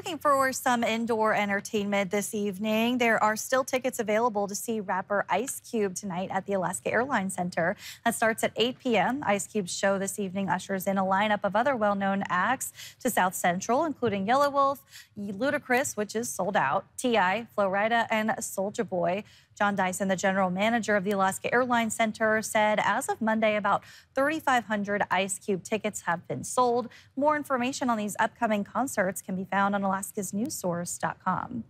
looking for some indoor entertainment this evening, there are still tickets available to see rapper Ice Cube tonight at the Alaska Airlines Center. That starts at 8 p.m. Ice Cube's show this evening ushers in a lineup of other well-known acts to South Central, including Yelawolf, Ludacris, which is sold out, T.I., Flo Rida, and Soulja Boy. John Dyson, the general manager of the Alaska Airlines Center, said as of Monday, about 3,500 Ice Cube tickets have been sold. More information on these upcoming concerts can be found on alaskasnewssource.com.